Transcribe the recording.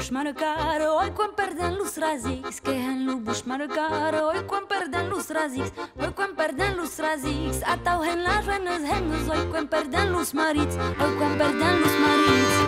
bush Oi, hoy quan perden los ràsics, que en lo bush marcar, hoy quan perden los ràsics, hoy quan perden los ràsics, atau en las renes hennes, Oi, quan perden los marits, Oi, quan perden los marits.